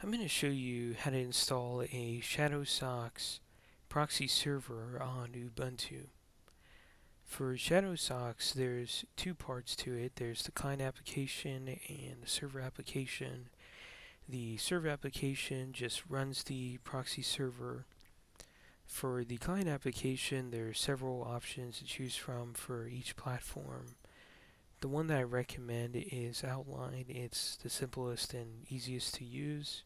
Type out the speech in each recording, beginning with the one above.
I'm going to show you how to install a Shadowsocks proxy server on Ubuntu. For Shadowsocks, there's two parts to it. There's the client application and the server application. The server application just runs the proxy server. For the client application, there are several options to choose from for each platform. The one that I recommend is Outline. It's the simplest and easiest to use.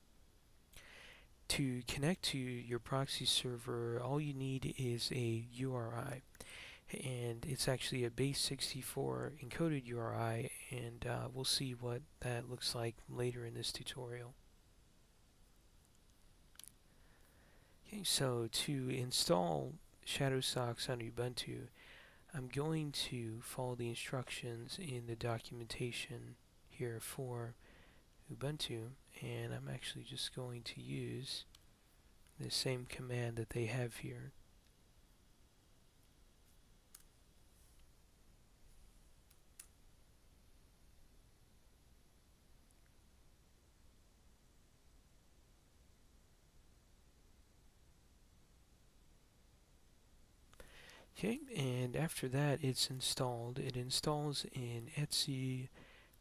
To connect to your proxy server, all you need is a URI. And it's actually a base64 encoded URI, and uh, we'll see what that looks like later in this tutorial. Okay, so to install Shadowsocks on Ubuntu, I'm going to follow the instructions in the documentation here for Ubuntu and I'm actually just going to use the same command that they have here Okay, and after that it's installed. It installs in etc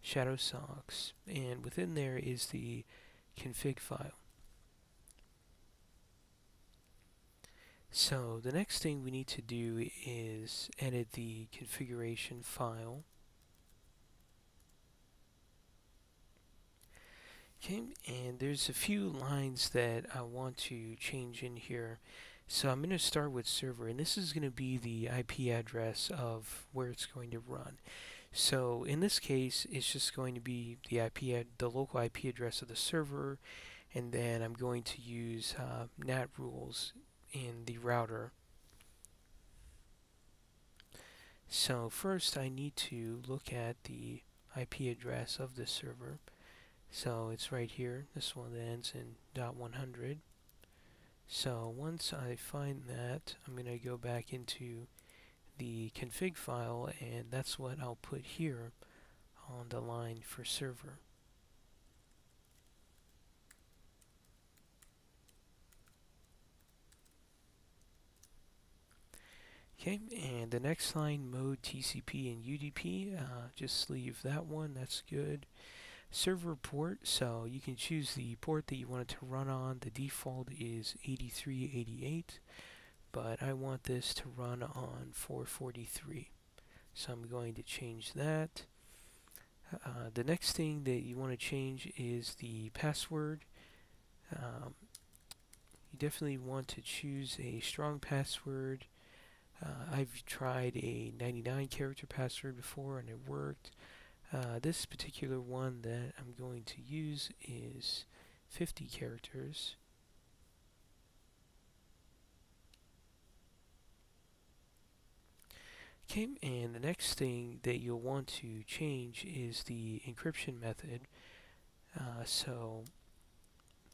Shadowsocks, and within there is the config file. So the next thing we need to do is edit the configuration file. Okay, and there's a few lines that I want to change in here. So I'm going to start with server, and this is going to be the IP address of where it's going to run. So in this case, it's just going to be the IP, the local IP address of the server, and then I'm going to use uh, NAT rules in the router. So first, I need to look at the IP address of the server. So it's right here. This one that ends in .100. So once I find that, I'm going to go back into the config file and that's what I'll put here on the line for server. Okay, and the next line, mode TCP and UDP, uh, just leave that one, that's good. Server port so you can choose the port that you want it to run on. The default is 8388 but I want this to run on 443 so I'm going to change that. Uh, the next thing that you want to change is the password. Um, you definitely want to choose a strong password uh, I've tried a 99 character password before and it worked uh, this particular one that I'm going to use is 50 characters. Okay, and the next thing that you'll want to change is the encryption method. Uh, so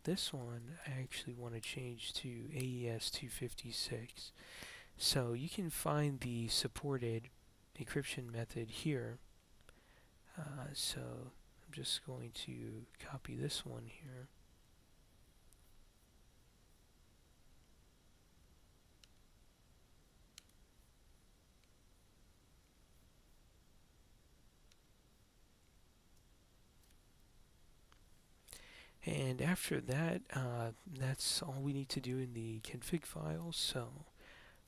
this one I actually want to change to AES 256. So you can find the supported encryption method here uh, so I'm just going to copy this one here. And after that, uh, that's all we need to do in the config file. So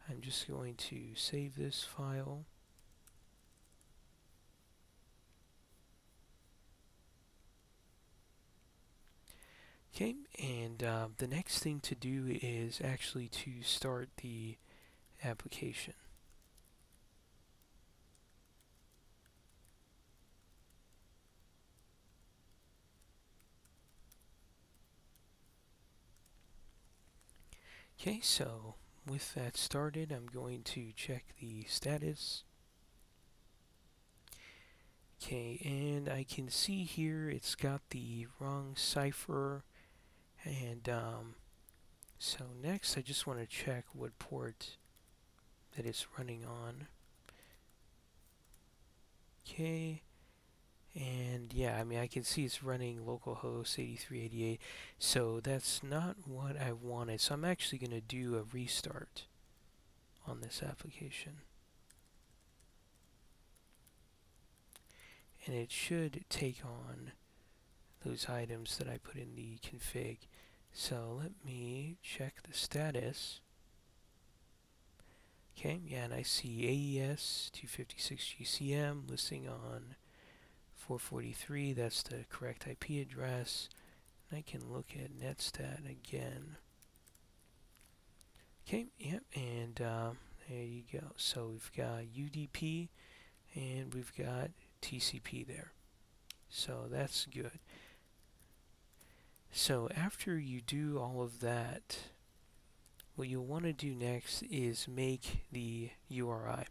I'm just going to save this file. Okay, and uh, the next thing to do is actually to start the application. Okay, so with that started, I'm going to check the status. Okay, and I can see here it's got the wrong cipher and um, so next I just want to check what port that it's running on. Okay, and yeah I mean I can see it's running localhost 8388 so that's not what I wanted. So I'm actually going to do a restart on this application. And it should take on those items that I put in the config. So let me check the status. Okay yeah and I see AES 256 GCM listing on 443, that's the correct IP address. And I can look at netstat again. Okay, yep, and uh, there you go. So we've got UDP and we've got TCP there. So that's good. So after you do all of that, what you'll want to do next is make the URI.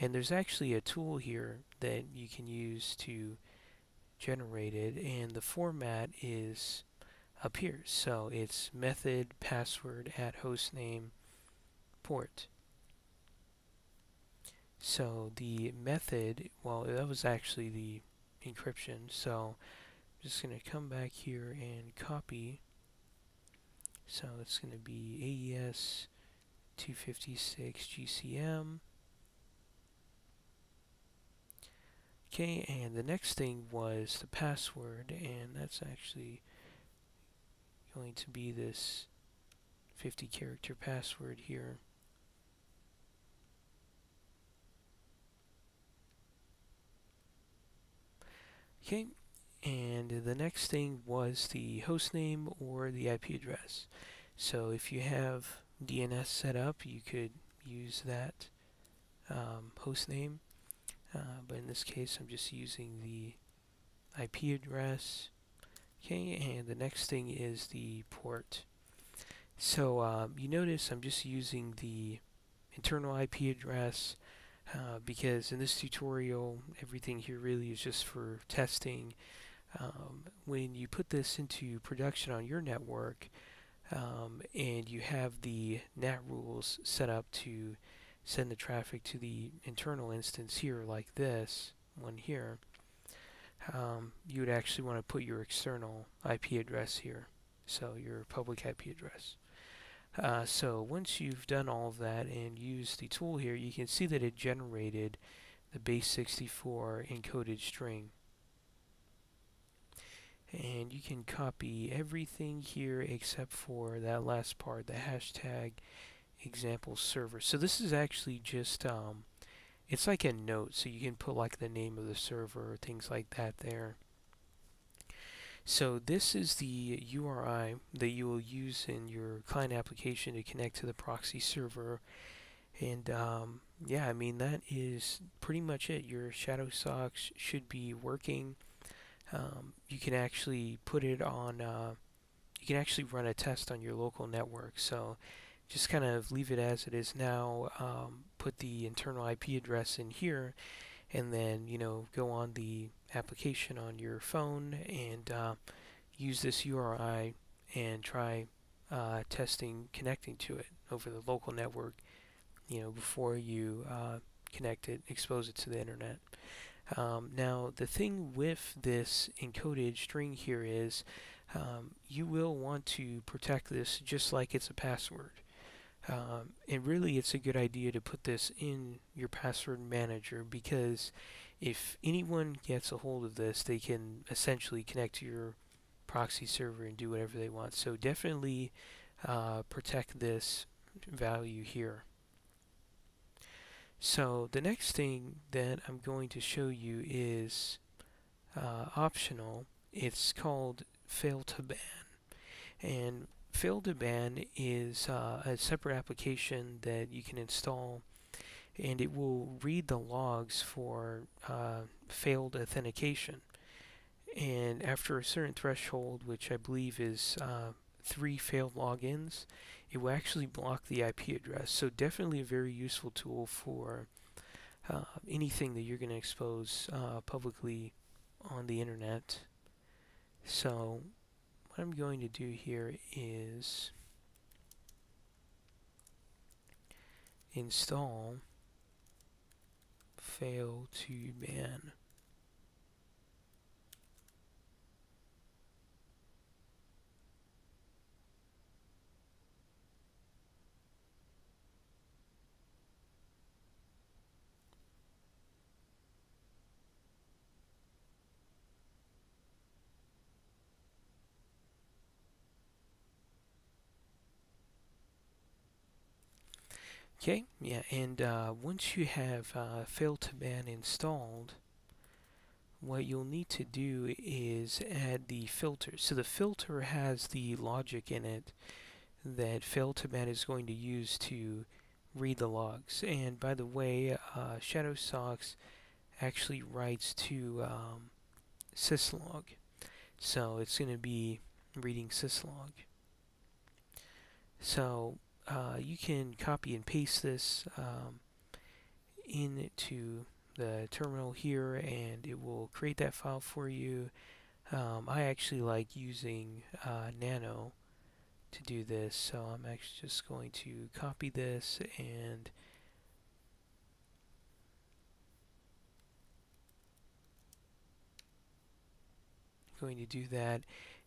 And there's actually a tool here that you can use to generated and the format is up here. So it's method password at hostname port. So the method, well that was actually the encryption. So I'm just going to come back here and copy. So it's going to be AES 256 GCM Okay, and the next thing was the password, and that's actually going to be this 50 character password here. Okay, and the next thing was the host name or the IP address. So if you have DNS set up, you could use that um, host name uh, but in this case I'm just using the IP address. Okay and the next thing is the port. So um, you notice I'm just using the internal IP address uh, because in this tutorial everything here really is just for testing. Um, when you put this into production on your network um, and you have the NAT rules set up to send the traffic to the internal instance here like this one here um, you would actually want to put your external IP address here. So your public IP address. Uh, so once you've done all of that and used the tool here you can see that it generated the base 64 encoded string. And you can copy everything here except for that last part the hashtag example server. So this is actually just, um, it's like a note, so you can put like the name of the server or things like that there. So this is the URI that you will use in your client application to connect to the proxy server. And um, yeah, I mean, that is pretty much it. Your Shadowsocks should be working. Um, you can actually put it on, uh, you can actually run a test on your local network. So just kind of leave it as it is now, um, put the internal IP address in here, and then, you know, go on the application on your phone and uh, use this URI and try uh, testing connecting to it over the local network, you know, before you uh, connect it, expose it to the internet. Um, now, the thing with this encoded string here is um, you will want to protect this just like it's a password. Um, and really it's a good idea to put this in your password manager because if anyone gets a hold of this they can essentially connect to your proxy server and do whatever they want. So definitely uh, protect this value here. So the next thing that I'm going to show you is uh, optional. It's called fail2ban. And fail2ban is uh, a separate application that you can install and it will read the logs for uh, failed authentication. And after a certain threshold, which I believe is uh, three failed logins, it will actually block the IP address. So definitely a very useful tool for uh, anything that you're going to expose uh, publicly on the internet. So what I'm going to do here is install fail to ban Okay, yeah, and uh, once you have uh, ban installed, what you'll need to do is add the filter. So the filter has the logic in it that ban is going to use to read the logs. And by the way, uh, Shadowsocks actually writes to um, syslog. So it's going to be reading syslog. So uh, you can copy and paste this um, into the terminal here and it will create that file for you. Um, I actually like using uh, Nano to do this so I'm actually just going to copy this and going to do that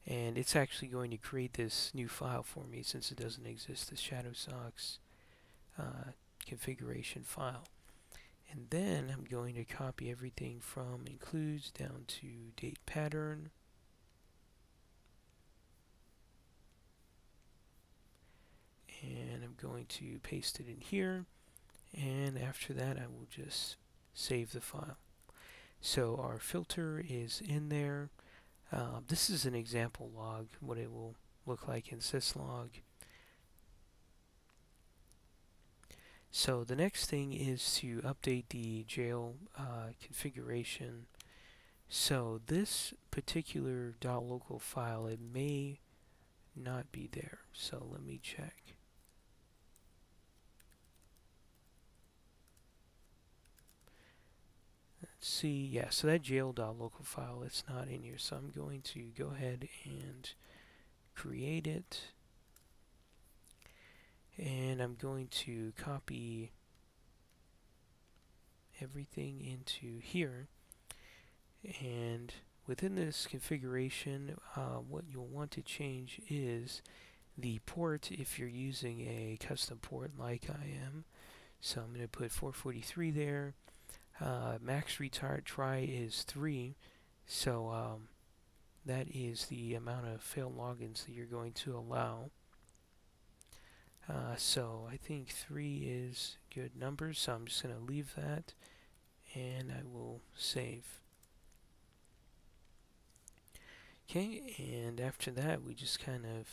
and it's actually going to create this new file for me since it doesn't exist the Shadowsocks uh, configuration file. And then I'm going to copy everything from includes down to date pattern. And I'm going to paste it in here. And after that I will just save the file. So our filter is in there uh, this is an example log, what it will look like in syslog. So the next thing is to update the jail uh, configuration. So this particular .local file, it may not be there. So let me check. See, yeah, so that jail.local file, it's not in here. So I'm going to go ahead and create it. And I'm going to copy everything into here. And within this configuration, uh, what you'll want to change is the port if you're using a custom port like I am. So I'm going to put 443 there. Uh, max retard try is 3, so um, that is the amount of failed logins that you're going to allow. Uh, so I think 3 is good numbers, so I'm just going to leave that and I will save. Okay, and after that we just kind of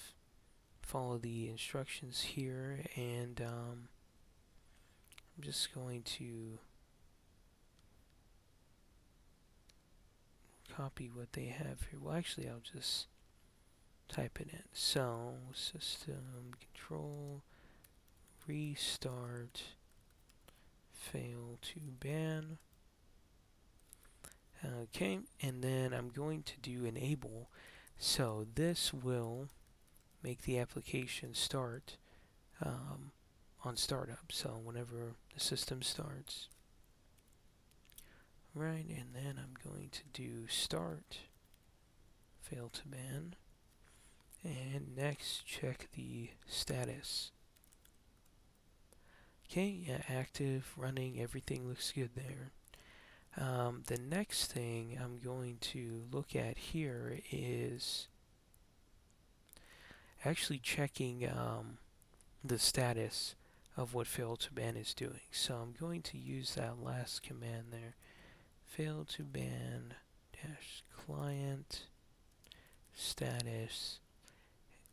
follow the instructions here and um, I'm just going to copy what they have here. Well, actually, I'll just type it in. So, system control, restart, fail to ban. Okay, and then I'm going to do enable. So this will make the application start um, on startup. So whenever the system starts, Right, and then I'm going to do start, fail2ban, and next check the status. Okay, yeah, active, running, everything looks good there. Um, the next thing I'm going to look at here is actually checking um, the status of what fail2ban is doing. So I'm going to use that last command there fail2ban dash client status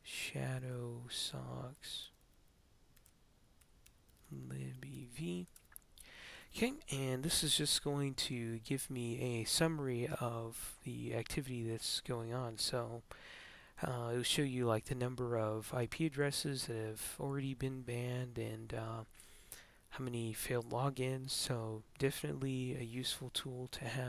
shadowsocks. Libev okay and this is just going to give me a summary of the activity that's going on. So uh, it will show you like the number of IP addresses that have already been banned and uh, how many failed logins, so definitely a useful tool to have.